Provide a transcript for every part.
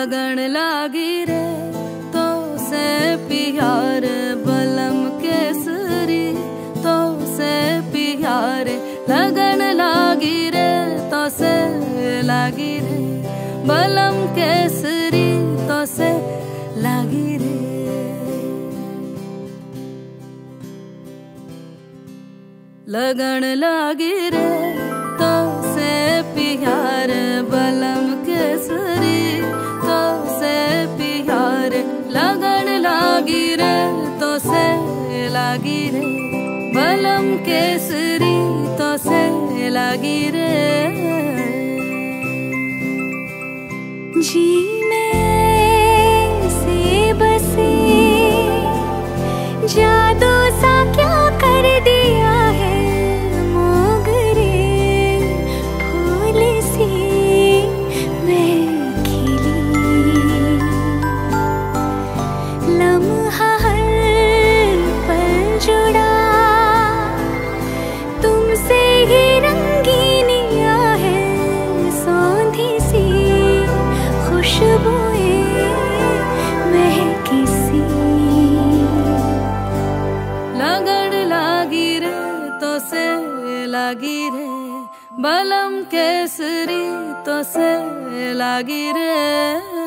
लगन लागी रे तो से प्यार बलम केसरी तो से प्यार लगन लागी रे तो से लागी रे। बलम केसरी तो से लागी रे। लगन लागी रे तो से प्यार बलम केसरी प्यार लगन लागी रे तो से लागी रे। बलम केसरी तो से लागी रे। जी में से बसे, जादू बलम केसरी तो से लागी रे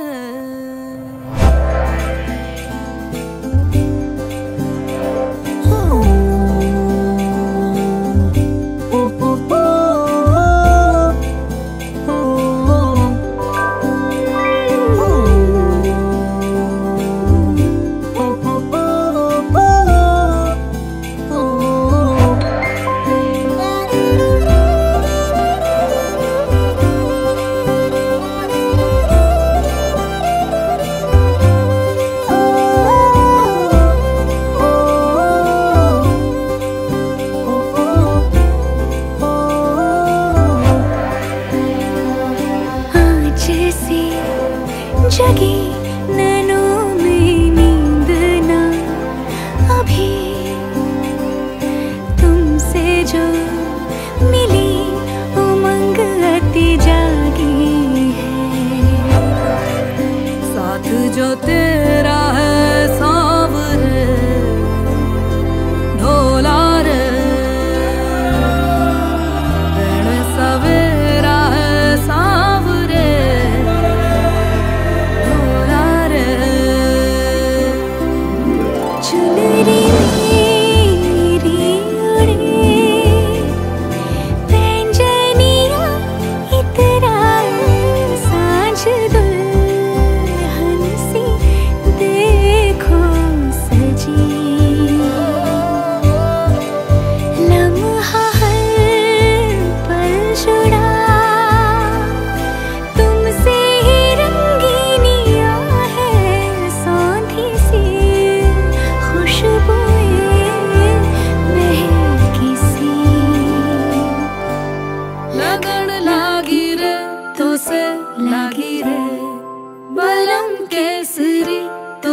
Jackie.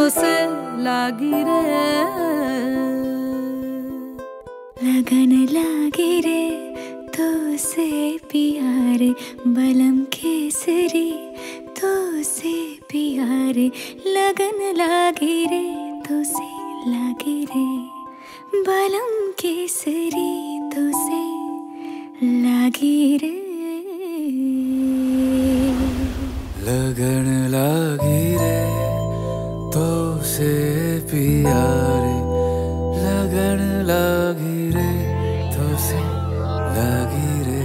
से लागी रे। लगन लागे रे तो से प्यारे, बलम केसरी तो से प्यारे। लगन लागे रे तो से लागे रे, बलम केसरी तो से लागे रे। लगन लागी दिया लगन लागी रे तो से रे